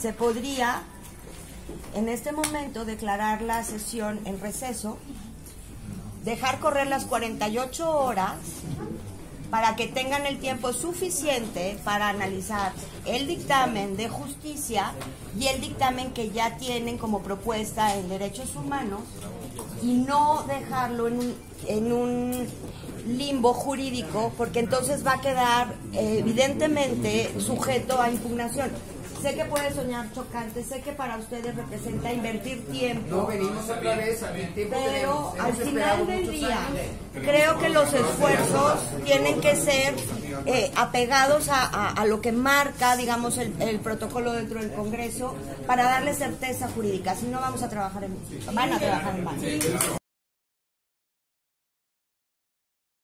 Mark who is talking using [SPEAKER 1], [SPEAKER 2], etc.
[SPEAKER 1] se podría en este momento declarar la sesión en receso, dejar correr las 48 horas para que tengan el tiempo suficiente para analizar el dictamen de justicia y el dictamen que ya tienen como propuesta en derechos humanos y no dejarlo en un, limbo jurídico porque entonces va a quedar eh, evidentemente sujeto a impugnación. Sé que puede soñar chocante, sé que para ustedes representa invertir tiempo.
[SPEAKER 2] No venimos otra vez a tiempo
[SPEAKER 1] Pero al final del día, creo que los esfuerzos tienen que ser eh, apegados a, a- a lo que marca, digamos, el, el protocolo dentro del Congreso para darle certeza jurídica. Si no, vamos a trabajar en, van a trabajar en vano.